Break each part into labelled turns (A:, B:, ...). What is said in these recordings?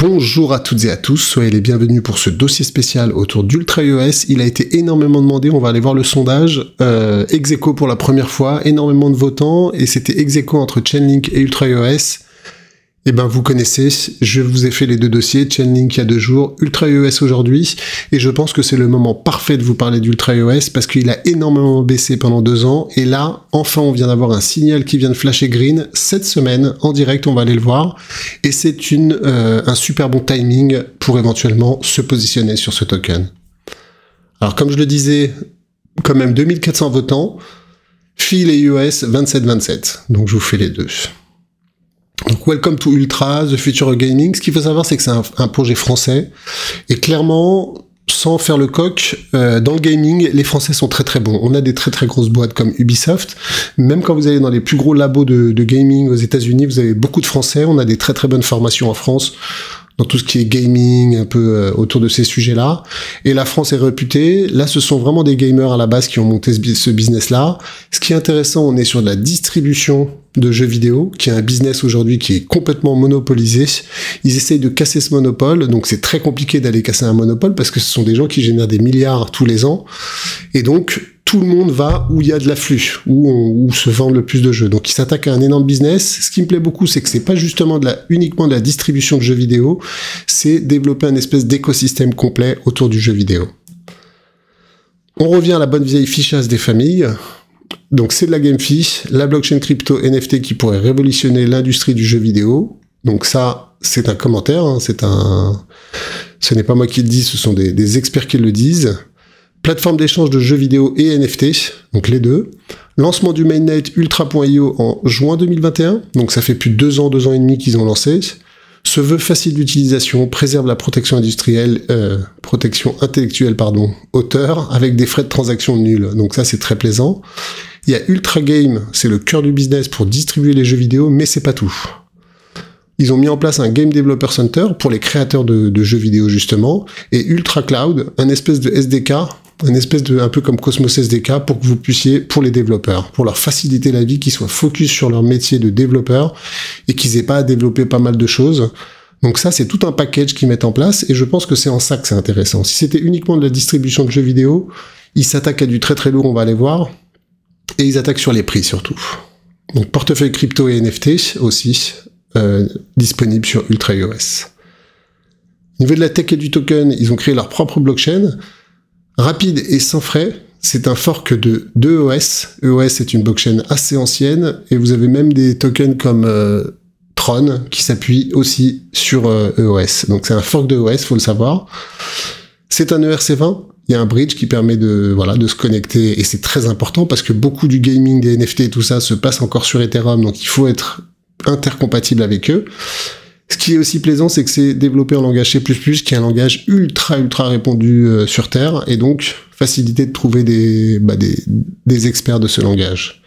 A: Bonjour à toutes et à tous, soyez les bienvenus pour ce dossier spécial autour d'Ultra iOS. Il a été énormément demandé, on va aller voir le sondage. Euh, ex pour la première fois, énormément de votants, et c'était ex entre Chainlink et Ultra iOS. Eh ben, vous connaissez, je vous ai fait les deux dossiers, Chainlink il y a deux jours, Ultra iOS aujourd'hui, et je pense que c'est le moment parfait de vous parler d'Ultra iOS parce qu'il a énormément baissé pendant deux ans, et là, enfin, on vient d'avoir un signal qui vient de flasher green cette semaine, en direct, on va aller le voir, et c'est une, euh, un super bon timing pour éventuellement se positionner sur ce token. Alors, comme je le disais, quand même 2400 votants, Phil et US 27-27, donc je vous fais les deux. Donc Welcome to Ultra, The Future of Gaming. Ce qu'il faut savoir, c'est que c'est un, projet français. Et clairement, sans faire le coq, euh, dans le gaming, les Français sont très très bons. On a des très très grosses boîtes comme Ubisoft. Même quand vous allez dans les plus gros labos de, de gaming aux États-Unis, vous avez beaucoup de Français. On a des très très bonnes formations en France dans tout ce qui est gaming, un peu euh, autour de ces sujets-là. Et la France est réputée. Là, ce sont vraiment des gamers à la base qui ont monté ce business-là. Ce qui est intéressant, on est sur de la distribution de jeux vidéo, qui est un business aujourd'hui qui est complètement monopolisé. Ils essayent de casser ce monopole, donc c'est très compliqué d'aller casser un monopole parce que ce sont des gens qui génèrent des milliards tous les ans. Et donc, tout le monde va où il y a de l'afflux, où, se vendent le plus de jeux. Donc il s'attaque à un énorme business. Ce qui me plaît beaucoup, c'est que c'est pas justement uniquement de la distribution de jeux vidéo, c'est développer un espèce d'écosystème complet autour du jeu vidéo. On revient à la bonne vieille fichasse des familles. Donc c'est de la GameFi, la blockchain crypto NFT qui pourrait révolutionner l'industrie du jeu vidéo. Donc ça, c'est un commentaire, hein, c'est un... Ce n'est pas moi qui le dis, ce sont des, experts qui le disent plateforme d'échange de jeux vidéo et NFT, donc les deux. Lancement du mainnet Ultra.io en juin 2021, donc ça fait plus de deux ans, deux ans et demi qu'ils ont lancé. Se veut facile d'utilisation, préserve la protection industrielle, euh, protection intellectuelle, pardon, auteur, avec des frais de transaction nuls. Donc ça, c'est très plaisant. Il y a Ultra Game, c'est le cœur du business pour distribuer les jeux vidéo, mais c'est pas tout. Ils ont mis en place un Game Developer Center pour les créateurs de, de jeux vidéo justement, et Ultra Cloud, un espèce de SDK un espèce de, un peu comme Cosmos SDK pour que vous puissiez, pour les développeurs, pour leur faciliter la vie, qu'ils soient focus sur leur métier de développeur et qu'ils aient pas à développer pas mal de choses. Donc ça, c'est tout un package qu'ils mettent en place et je pense que c'est en ça que c'est intéressant. Si c'était uniquement de la distribution de jeux vidéo, ils s'attaquent à du très très lourd, on va aller voir, et ils attaquent sur les prix surtout. Donc portefeuille crypto et NFT aussi, euh, disponible sur Ultra iOS. Au niveau de la tech et du token, ils ont créé leur propre blockchain rapide et sans frais. C'est un fork de, EOS. EOS est une blockchain assez ancienne et vous avez même des tokens comme euh, Tron qui s'appuient aussi sur EOS. Euh, e Donc c'est un fork de EOS, faut le savoir. C'est un ERC20. Il y a un bridge qui permet de voilà de se connecter et c'est très important parce que beaucoup du gaming des NFT et tout ça se passe encore sur Ethereum, donc il faut être intercompatible avec eux. Ce qui est aussi plaisant, c'est que c'est développé en langage C++, qui est un langage ultra ultra répandu euh, sur Terre, et donc facilité de trouver des, bah, des, experts de ce langage.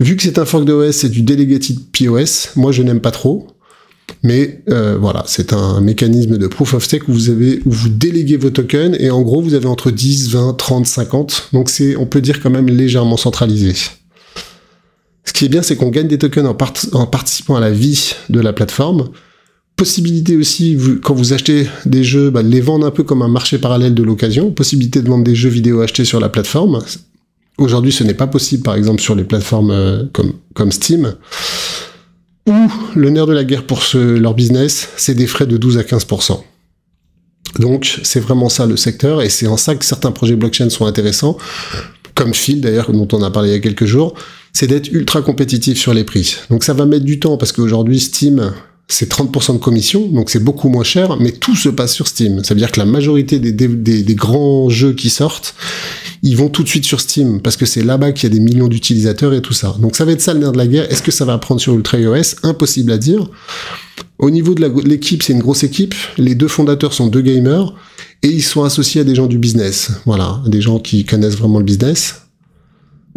A: Vu que c'est un fork d'OS, c'est du delegated POS, moi je n'aime pas trop, mais euh, voilà, c'est un mécanisme de proof of stake où vous avez où vous déléguez vos tokens, et en gros vous avez entre 10, 20, 30, 50, donc c'est, on peut dire quand même légèrement centralisé. Ce qui est bien, c'est qu'on gagne des tokens en, participant à la vie de la plateforme. Possibilité aussi, quand vous achetez des jeux, bah, les vendre un peu comme un marché parallèle de l'occasion. Possibilité de vendre des jeux vidéo achetés sur la plateforme. Aujourd'hui, ce n'est pas possible, par exemple, sur les plateformes euh, comme, comme Steam. Ou le nerf de la guerre pour leur business, c'est des frais de 12 à 15%. Donc, c'est vraiment ça le secteur, et c'est en ça que certains projets blockchain sont intéressants, comme Phil d'ailleurs, dont on a parlé il y a quelques jours, c'est d'être ultra compétitif sur les prix. Donc ça va mettre du temps parce qu'aujourd'hui Steam c'est 30% de commission, donc c'est beaucoup moins cher, mais tout se passe sur Steam. Ça veut dire que la majorité des, des, grands jeux qui sortent, ils vont tout de suite sur Steam, parce que c'est là-bas qu'il y a des millions d'utilisateurs et tout ça. Donc ça va être ça le nerf de la guerre. Est-ce que ça va prendre sur Ultra iOS? Impossible à dire. Au niveau de l'équipe, c'est une grosse équipe. Les deux fondateurs sont deux gamers, et ils sont associés à des gens du business. Voilà, des gens qui connaissent vraiment le business.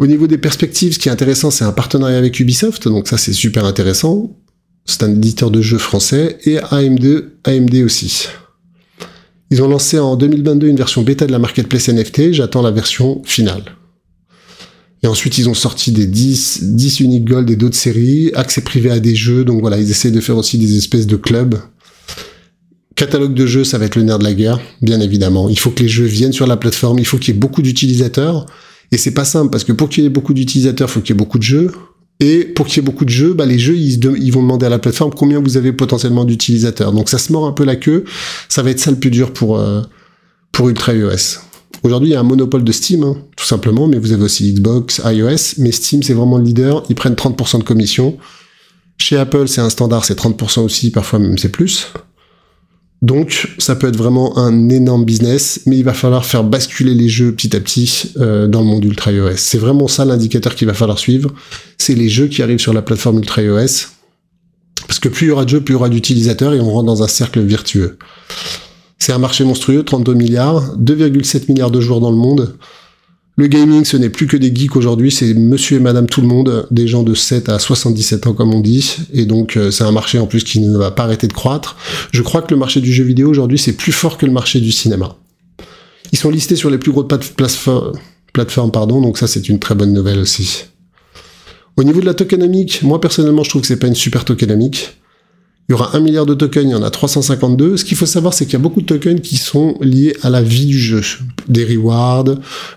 A: Au niveau des perspectives, ce qui est intéressant, c'est un partenariat avec Ubisoft, donc ça c'est super intéressant. C'est un éditeur de jeux français, et AMD, AMD aussi. Ils ont lancé en 2022 une version bêta de la marketplace NFT, j'attends la version finale. Et ensuite, ils ont sorti des 10, 10 uniques gold et d'autres séries, accès privé à des jeux, donc voilà, ils essaient de faire aussi des espèces de clubs. Catalogue de jeux, ça va être le nerf de la guerre, bien évidemment. Il faut que les jeux viennent sur la plateforme, il faut qu'il y ait beaucoup d'utilisateurs. Et c'est pas simple, parce que pour qu'il y ait beaucoup d'utilisateurs, il faut qu'il y ait beaucoup de jeux. Et pour qu'il y ait beaucoup de jeux, bah, les jeux, ils, vont demander à la plateforme combien vous avez potentiellement d'utilisateurs. Donc ça se mord un peu la queue. Ça va être ça le plus dur pour, euh, pour Ultra iOS. Aujourd'hui, il y a un monopole de Steam, hein, tout simplement, mais vous avez aussi Xbox, iOS, mais Steam, c'est vraiment le leader. Ils prennent 30% de commission. Chez Apple, c'est un standard, c'est 30% aussi, parfois même c'est plus. Donc, ça peut être vraiment un énorme business, mais il va falloir faire basculer les jeux petit à petit euh, dans le monde Ultra iOS. C'est vraiment ça l'indicateur qu'il va falloir suivre. C'est les jeux qui arrivent sur la plateforme Ultra iOS. Parce que plus il y aura de jeux, plus il y aura d'utilisateurs et on rentre dans un cercle vertueux. C'est un marché monstrueux, 32 milliards, 2,7 milliards de joueurs dans le monde. Le gaming, ce n'est plus que des geeks aujourd'hui, c'est monsieur et madame tout le monde, des gens de 7 à 77 ans comme on dit, et donc euh, c'est un marché en plus qui ne va pas arrêter de croître. Je crois que le marché du jeu vidéo aujourd'hui, c'est plus fort que le marché du cinéma. Ils sont listés sur les plus grosses plateformes, pardon, donc ça c'est une très bonne nouvelle aussi. Au niveau de la tokenomique, moi personnellement je trouve que c'est pas une super tokenomique. Il y aura un milliard de tokens, il y en a 352. Ce qu'il faut savoir, c'est qu'il y a beaucoup de tokens qui sont liés à la vie du jeu. Des rewards,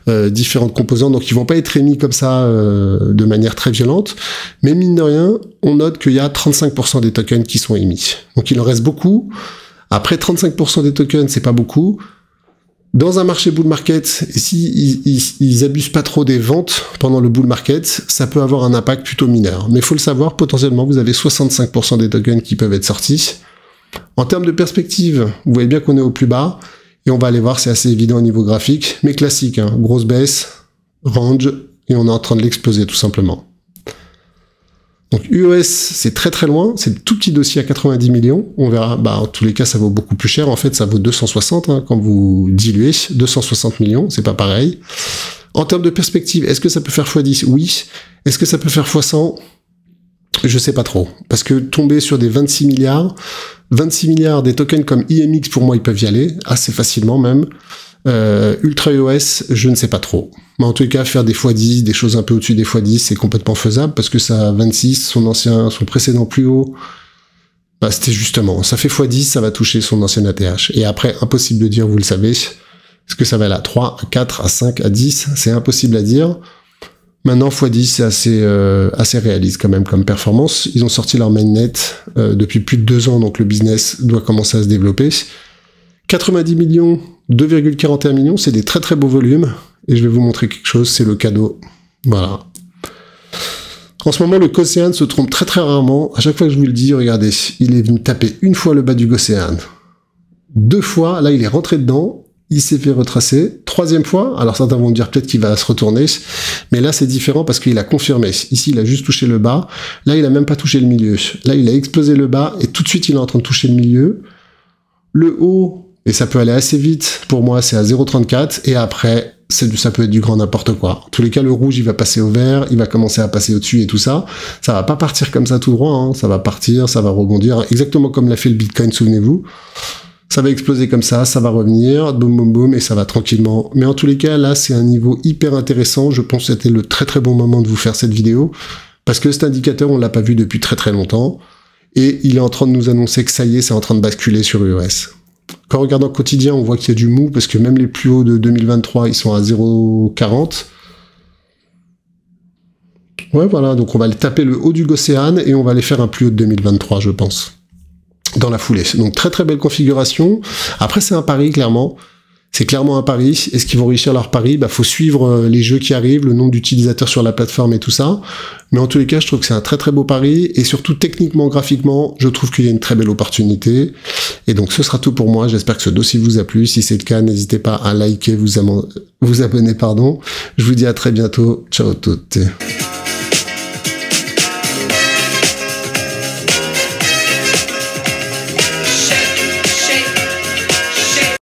A: euh, différentes composantes, donc ils vont pas être émis comme ça euh, de manière très violente. Mais mine de rien, on note qu'il y a 35% des tokens qui sont émis. Donc il en reste beaucoup. Après 35% des tokens, c'est pas beaucoup dans un marché bull market, et si ils, abusent pas trop des ventes pendant le bull market, ça peut avoir un impact plutôt mineur. Mais faut le savoir, potentiellement, vous avez 65% des tokens qui peuvent être sortis. En termes de perspective, vous voyez bien qu'on est au plus bas, et on va aller voir, c'est assez évident au niveau graphique, mais classique, hein, grosse baisse, range, et on est en train de l'exploser tout simplement. Donc UOS, c'est très très loin, c'est tout petit dossier à 90 millions. On verra, bah, en tous les cas, ça vaut beaucoup plus cher. En fait, ça vaut 260 hein, quand vous diluez. 260 millions, c'est pas pareil. En termes de perspective, est-ce que ça peut faire x10 Oui. Est-ce que ça peut faire x100 Je sais pas trop. Parce que tomber sur des 26 milliards, 26 milliards des tokens comme IMX, pour moi, ils peuvent y aller, assez facilement même. Euh, Ultra iOS, je ne sais pas trop. Mais en tout cas, faire des x10, des choses un peu au-dessus des x10, c'est complètement faisable parce que ça a 26, son ancien, son précédent plus haut, bah, c'était justement, ça fait x10, ça va toucher son ancien ATH. Et après, impossible de dire, vous le savez, est-ce que ça va aller à 3, à 4, à 5, à 10 C'est impossible à dire. Maintenant, x10, c'est assez, euh, assez réaliste quand même comme performance. Ils ont sorti leur mainnet euh, depuis plus de deux ans, donc le business doit commencer à se développer. 90 millions 2,41 millions, c'est des très très beaux volumes. Et je vais vous montrer quelque chose, c'est le cadeau. Voilà. En ce moment, le Gocéan se trompe très très rarement. À chaque fois que je vous le dis, regardez, il est venu taper une fois le bas du Gocéan. Deux fois, là il est rentré dedans, il s'est fait retracer. Troisième fois, alors certains vont dire peut-être qu'il va se retourner, mais là c'est différent parce qu'il a confirmé. Ici il a juste touché le bas, là il a même pas touché le milieu. Là il a explosé le bas et tout de suite il est en train de toucher le milieu. Le haut, et ça peut aller assez vite. Pour moi, c'est à 0,34. Et après, ça peut être du grand n'importe quoi. En tous les cas, le rouge, il va passer au vert, il va commencer à passer au-dessus et tout ça. Ça va pas partir comme ça tout droit. Hein. Ça va partir, ça va rebondir, exactement comme l'a fait le Bitcoin, souvenez-vous. Ça va exploser comme ça, ça va revenir, boum boum boum, et ça va tranquillement. Mais en tous les cas, là, c'est un niveau hyper intéressant. Je pense que c'était le très très bon moment de vous faire cette vidéo. Parce que cet indicateur, on l'a pas vu depuis très très longtemps. Et il est en train de nous annoncer que ça y est, c'est en train de basculer sur EOS. Quand on regarde en quotidien, on voit qu'il y a du mou, parce que même les plus hauts de 2023, ils sont à 0,40. Ouais, voilà, donc on va aller taper le haut du Gocéan et on va aller faire un plus haut de 2023, je pense. Dans la foulée. Donc très très belle configuration. Après, c'est un pari, clairement. C'est clairement un pari. Est-ce qu'ils vont réussir leur pari? Bah, faut suivre euh, les jeux qui arrivent, le nombre d'utilisateurs sur la plateforme et tout ça. Mais en tous les cas, je trouve que c'est un très très beau pari et surtout techniquement, graphiquement, je trouve qu'il y a une très belle opportunité. Et donc, ce sera tout pour moi. J'espère que ce dossier vous a plu. Si c'est le cas, n'hésitez pas à liker, vous, vous abonner, pardon. Je vous dis à très bientôt. Ciao toutes.